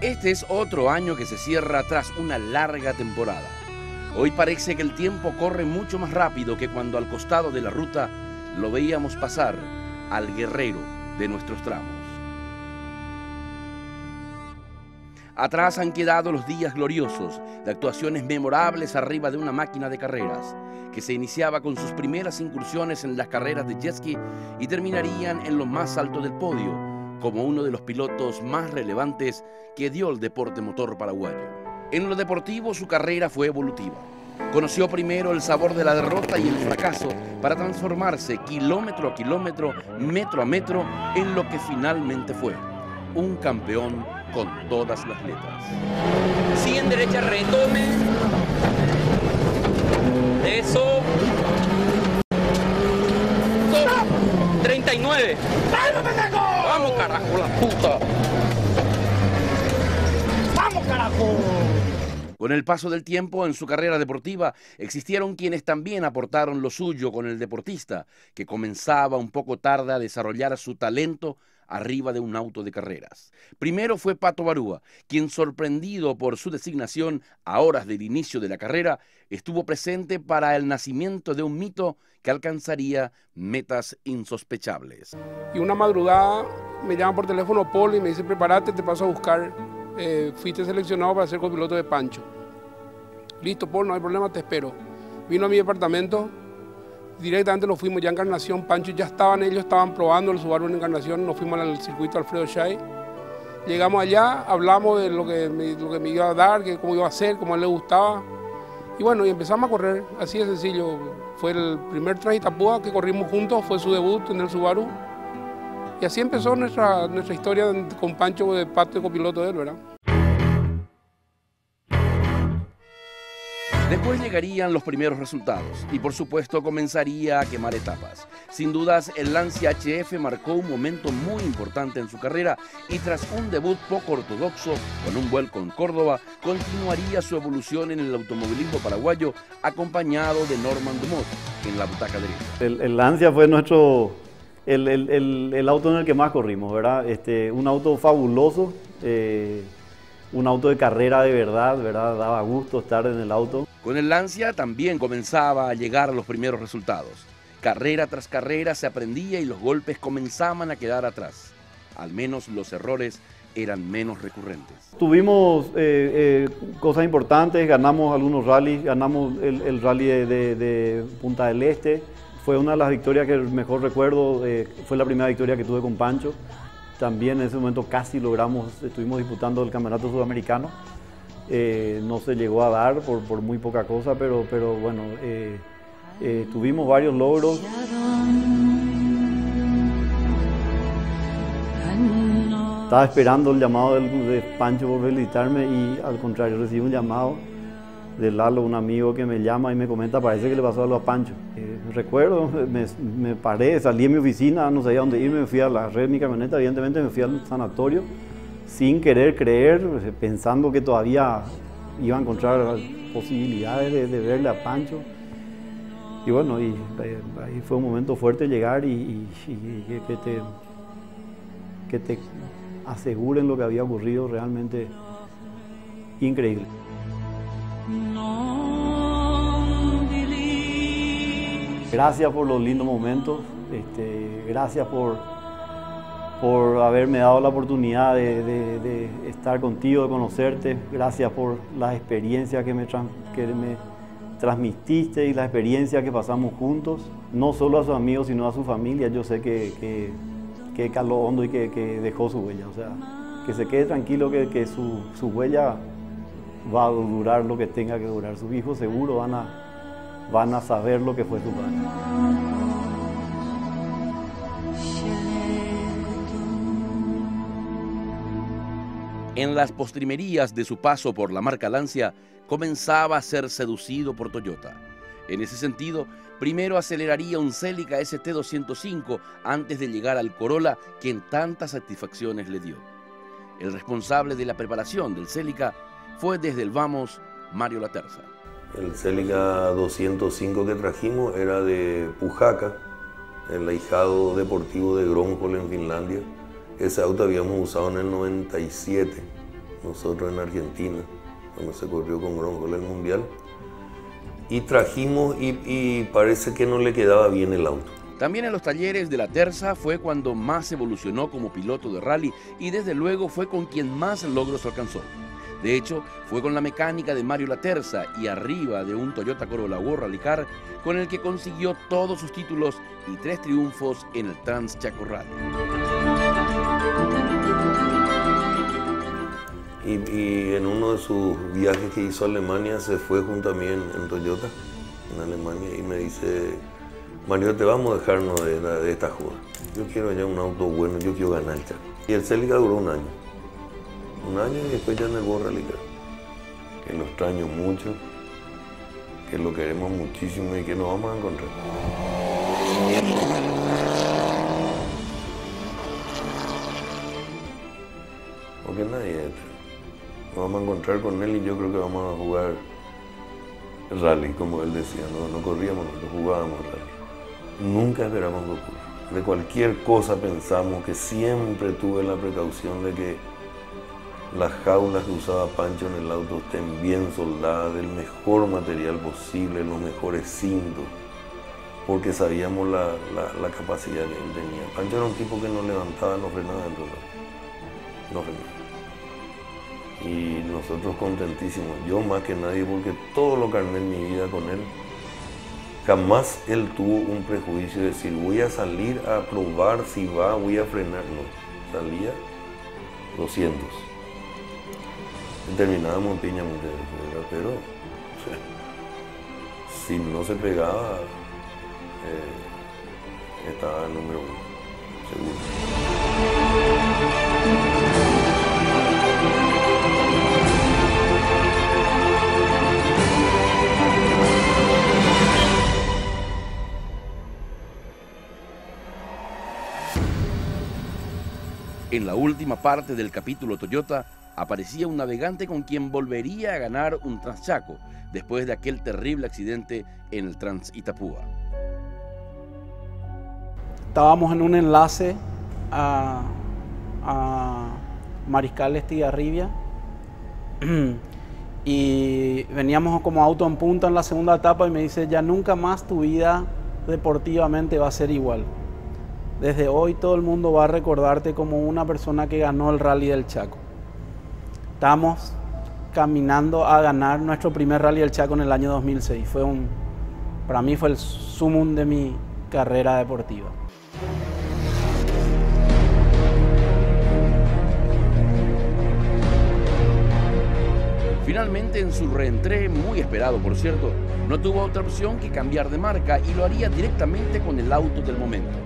Este es otro año que se cierra tras una larga temporada. Hoy parece que el tiempo corre mucho más rápido que cuando al costado de la ruta lo veíamos pasar al guerrero de nuestros tramos. Atrás han quedado los días gloriosos de actuaciones memorables arriba de una máquina de carreras, que se iniciaba con sus primeras incursiones en las carreras de jet ski y terminarían en lo más alto del podio, como uno de los pilotos más relevantes que dio el deporte motor paraguayo. En lo deportivo su carrera fue evolutiva. Conoció primero el sabor de la derrota y el fracaso para transformarse kilómetro a kilómetro, metro a metro, en lo que finalmente fue, un campeón con todas las letras. Sí, en derecha retome. Eso. 39. Vamos, carajo, la puta. ¡Vamos, carajo! Con el paso del tiempo en su carrera deportiva existieron quienes también aportaron lo suyo con el deportista, que comenzaba un poco tarde a desarrollar su talento arriba de un auto de carreras. Primero fue Pato Barúa, quien sorprendido por su designación a horas del inicio de la carrera, estuvo presente para el nacimiento de un mito que alcanzaría metas insospechables. Y una madrugada me llama por teléfono Paul y me dice, prepárate, te paso a buscar. Eh, fuiste seleccionado para ser copiloto de Pancho. Listo, Paul, no hay problema, te espero. Vino a mi departamento, directamente nos fuimos ya a Encarnación, Pancho ya estaban, ellos estaban probando el Subaru en Encarnación, nos fuimos al circuito Alfredo Shay. Llegamos allá, hablamos de lo que, me, lo que me iba a dar, que cómo iba a hacer, cómo a él le gustaba. Y bueno, y empezamos a correr, así de sencillo. Fue el primer Itapúa que corrimos juntos, fue su debut en el Subaru. Y así empezó nuestra, nuestra historia con Pancho de parte de copiloto de él, ¿verdad? Después llegarían los primeros resultados y por supuesto comenzaría a quemar etapas. Sin dudas, el Lancia HF marcó un momento muy importante en su carrera y tras un debut poco ortodoxo con un vuelco en Córdoba, continuaría su evolución en el automovilismo paraguayo acompañado de Norman Dumont en la butaca derecha. El, el Lancia fue nuestro, el, auto en el que más corrimos, ¿verdad? Este, un auto fabuloso. Eh, un auto de carrera de verdad, ¿verdad? Daba gusto estar en el auto. Con el Lancia también comenzaba a llegar los primeros resultados. Carrera tras carrera se aprendía y los golpes comenzaban a quedar atrás. Al menos los errores eran menos recurrentes. Tuvimos eh, eh, cosas importantes, ganamos algunos rallies, ganamos el, rally de, Punta del Este. Fue una de las victorias que mejor recuerdo, eh, fue la primera victoria que tuve con Pancho. También en ese momento casi logramos, estuvimos disputando el campeonato sudamericano. Eh, no se llegó a dar por, muy poca cosa, pero, pero bueno, eh, eh, tuvimos varios logros. Estaba esperando el llamado de Pancho por felicitarme y al contrario recibí un llamado de Lalo, un amigo que me llama y me comenta, parece que le pasó algo a Pancho. Eh, recuerdo, me, me, paré, salí de mi oficina, no sabía dónde irme, me fui a la red de mi camioneta, evidentemente me fui al sanatorio sin querer creer, pensando que todavía iba a encontrar posibilidades de, verle a Pancho. Y bueno, y, eh, ahí fue un momento fuerte llegar y, y, y que, te, que te aseguren lo que había ocurrido realmente increíble. Gracias por los lindos momentos, este, gracias por, por haberme dado la oportunidad de, estar contigo, de conocerte, gracias por las experiencias que me, que me transmitiste y la experiencia que pasamos juntos, no solo a sus amigos, sino a su familia. Yo sé que, que, que caló hondo y que, dejó su huella. O sea, que se quede tranquilo que, su, su, huella va a durar lo que tenga que durar. Sus hijos seguro van a, van a saber lo que fue su padre. En las postrimerías de su paso por la marca Lancia, comenzaba a ser seducido por Toyota. En ese sentido, primero aceleraría un Celica ST205 antes de llegar al Corolla que en tantas satisfacciones le dio. El responsable de la preparación del Celica fue desde el Vamos Mario Laterza. El Celica 205 que trajimos era de Pujaca, el ahijado deportivo de Gronholm en Finlandia. Ese auto habíamos usado en el 97 nosotros en Argentina, cuando se corrió con Grongola el Mundial. Y trajimos y, y parece que no le quedaba bien el auto. También en los talleres de la Terza fue cuando más evolucionó como piloto de rally y desde luego fue con quien más logros alcanzó. De hecho, fue con la mecánica de Mario Laterza y arriba de un Toyota Corolla World Rally con el que consiguió todos sus títulos y tres triunfos en el Trans Chaco Rally. Y, en uno de sus viajes que hizo a Alemania se fue junto a mí en, Toyota, en Alemania, y me dice, Mario, te vamos a dejarnos de, esta joda. Yo quiero ya un auto bueno, yo quiero ganar el Chaco. Y el Celica duró un año un año y después ya el Borra Que lo extraño mucho, que lo queremos muchísimo y que nos vamos a encontrar. Porque nadie nos vamos a encontrar con él y yo creo que vamos a jugar rally, como él decía, no, no corríamos, no jugábamos rally. Nunca esperamos que ocurra. De cualquier cosa pensamos que siempre tuve la precaución de que las jaulas que usaba Pancho en el auto estén bien soldadas, del mejor material posible, los mejores cintos, porque sabíamos la, capacidad que él tenía. Pancho era un tipo que no levantaba, no frenaba auto. No frenaba. Y nosotros contentísimos, yo más que nadie, porque todo lo carné en mi vida con él. Jamás él tuvo un prejuicio de decir, voy a salir a probar si va, voy a frenar. No, salía 200 terminábamos piña muchas pero si no se pegaba, eh, estaba número uno, seguro. En la última parte del capítulo Toyota, aparecía un navegante con quien volvería a ganar un Transchaco después de aquel terrible accidente en el Trans Itapúa. Estábamos en un enlace a, a Mariscal Estigarribia y veníamos como auto en punta en la segunda etapa y me dice, ya nunca más tu vida deportivamente va a ser igual. Desde hoy todo el mundo va a recordarte como una persona que ganó el rally del Chaco. Estamos caminando a ganar nuestro primer Rally del Chaco en el año 2006. Fue un, para mí fue el sumum de mi carrera deportiva. Finalmente, en su reentré, muy esperado por cierto, no tuvo otra opción que cambiar de marca y lo haría directamente con el auto del momento,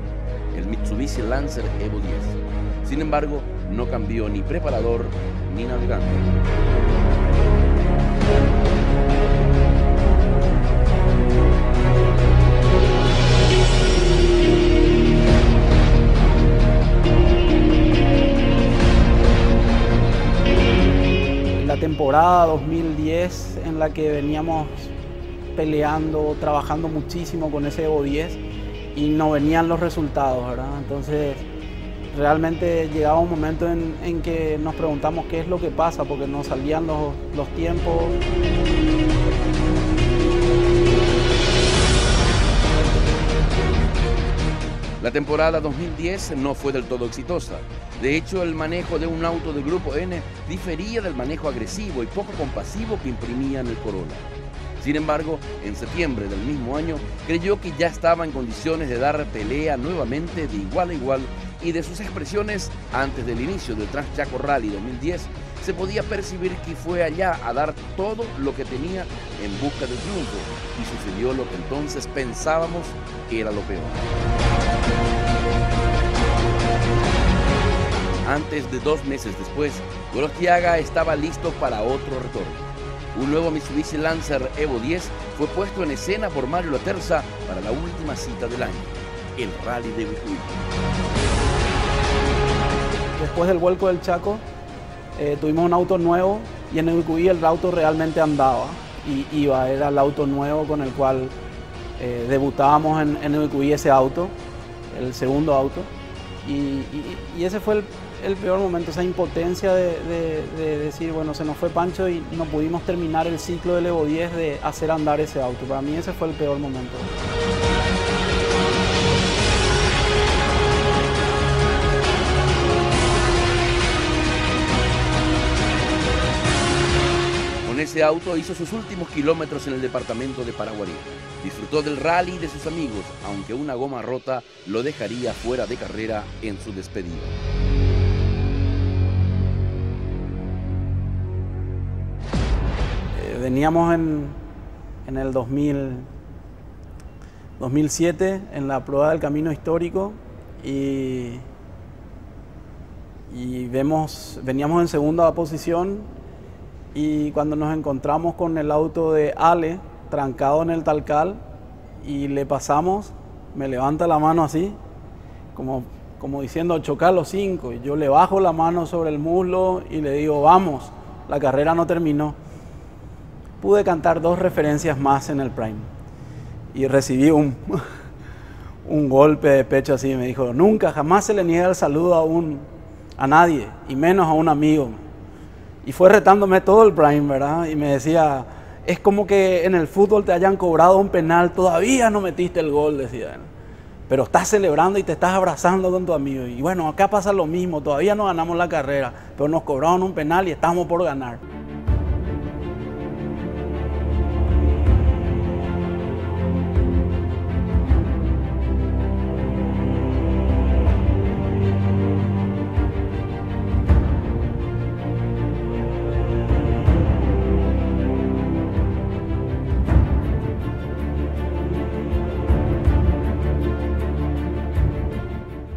el Mitsubishi Lancer Evo 10. Sin embargo, no cambió ni preparador ni navegante. La temporada 2010 en la que veníamos peleando, trabajando muchísimo con ese Evo 10 y no venían los resultados, ¿verdad? Entonces realmente llegaba un momento en, que nos preguntamos qué es lo que pasa, porque no salían los, los tiempos. La temporada 2010 no fue del todo exitosa. De hecho, el manejo de un auto del Grupo N difería del manejo agresivo y poco compasivo que imprimía en el Corolla. Sin embargo, en septiembre del mismo año creyó que ya estaba en condiciones de dar pelea nuevamente de igual a igual y de sus expresiones antes del inicio del Transchaco Rally 2010 se podía percibir que fue allá a dar todo lo que tenía en busca del triunfo y sucedió lo que entonces pensábamos era lo peor. Antes de dos meses después, Gorostiaga estaba listo para otro retorno. Un nuevo Mitsubishi Lancer Evo 10 fue puesto en escena por Mario Laterza para la última cita del año, el Rally de Ubicuí. Después del vuelco del Chaco, eh, tuvimos un auto nuevo y en Ubicuí el auto realmente andaba y iba, era el auto nuevo con el cual eh, debutábamos en, en ese auto, el segundo auto. Y, ese fue el peor momento, esa impotencia de, decir, bueno, se nos fue Pancho y no pudimos terminar el ciclo del Evo 10 de hacer andar ese auto. Para mí ese fue el peor momento. Con ese auto hizo sus últimos kilómetros en el departamento de Paraguarí. Disfrutó del rally de sus amigos, aunque una goma rota lo dejaría fuera de carrera en su despedida. Eh, veníamos en, el 2000, 2007 en la prueba del camino histórico y, y vemos, veníamos en segunda posición y cuando nos encontramos con el auto de Ale, trancado en el talcal y le pasamos, me levanta la mano así, como, como diciendo chocar los cinco. Y yo le bajo la mano sobre el muslo y le digo, vamos, la carrera no terminó. Pude cantar dos referencias más en el Prime y recibí un, un golpe de pecho así. Me dijo, nunca, jamás se le niega el saludo a, un, a nadie, y menos a un amigo. Y fue retándome todo el Prime, ¿verdad? Y me decía, es como que en el fútbol te hayan cobrado un penal, todavía no metiste el gol, decía Pero estás celebrando y te estás abrazando con tu amigo. Y bueno, acá pasa lo mismo, todavía no ganamos la carrera, pero nos cobraron un penal y estamos por ganar.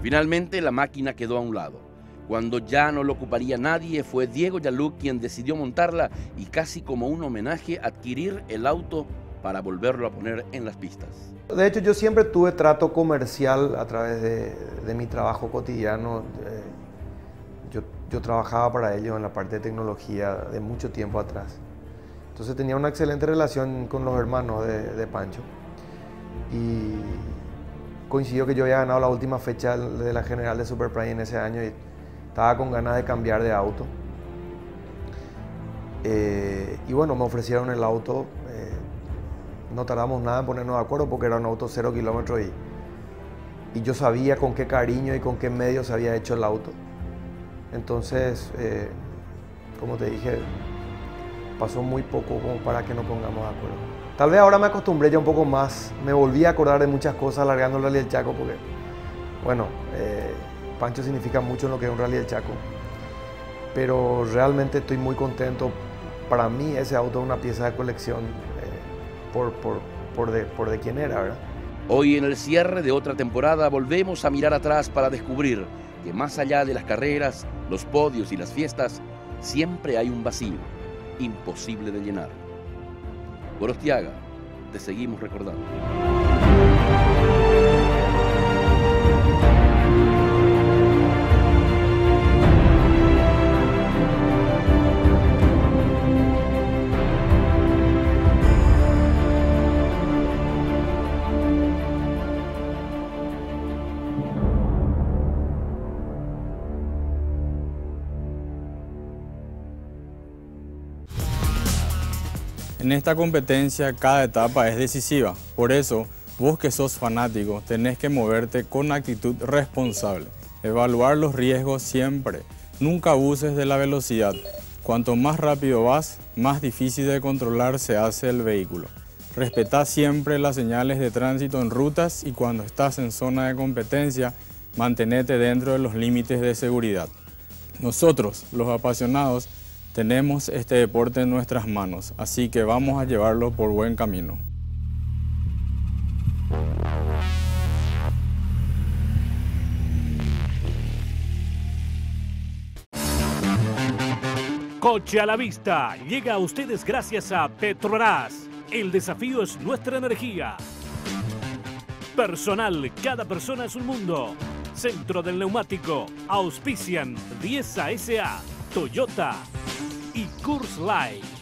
Finalmente la máquina quedó a un lado. Cuando ya no lo ocuparía nadie, fue Diego Yaluc quien decidió montarla y casi como un homenaje adquirir el auto para volverlo a poner en las pistas. De hecho, yo siempre tuve trato comercial a través de, mi trabajo cotidiano. Eh, yo, trabajaba para ellos en la parte de tecnología de mucho tiempo atrás. Entonces tenía una excelente relación con los hermanos de, de Pancho. Y coincidió que yo había ganado la última fecha de la general de Super Prime en ese año y estaba con ganas de cambiar de auto. Eh, y bueno, me ofrecieron el auto. Eh, no tardamos nada en ponernos de acuerdo porque era un auto cero kilómetros y, y yo sabía con qué cariño y con qué medios se había hecho el auto. Entonces, eh, como te dije, pasó muy poco como para que nos pongamos de acuerdo. Tal vez ahora me acostumbré ya un poco más, me volví a acordar de muchas cosas alargando el Rally del Chaco porque, bueno, eh, Pancho significa mucho en lo que es un Rally del Chaco, pero realmente estoy muy contento. Para mí ese auto es una pieza de colección eh, por, por, por, de, por de quién era, ¿verdad? Hoy en el cierre de otra temporada volvemos a mirar atrás para descubrir que más allá de las carreras, los podios y las fiestas, siempre hay un vacío imposible de llenar. Gorostiaga, te seguimos recordando. En esta competencia cada etapa es decisiva, por eso vos que sos fanático tenés que moverte con actitud responsable, evaluar los riesgos siempre, nunca abuses de la velocidad. Cuanto más rápido vas, más difícil de controlar se hace el vehículo. Respetá siempre las señales de tránsito en rutas y cuando estás en zona de competencia, mantenete dentro de los límites de seguridad. Nosotros, los apasionados, tenemos este deporte en nuestras manos, así que vamos a llevarlo por buen camino. Coche a la vista llega a ustedes gracias a Petrobras. El desafío es nuestra energía. Personal, cada persona es un mundo. Centro del Neumático, auspician 10 SA, Toyota y Curse Live.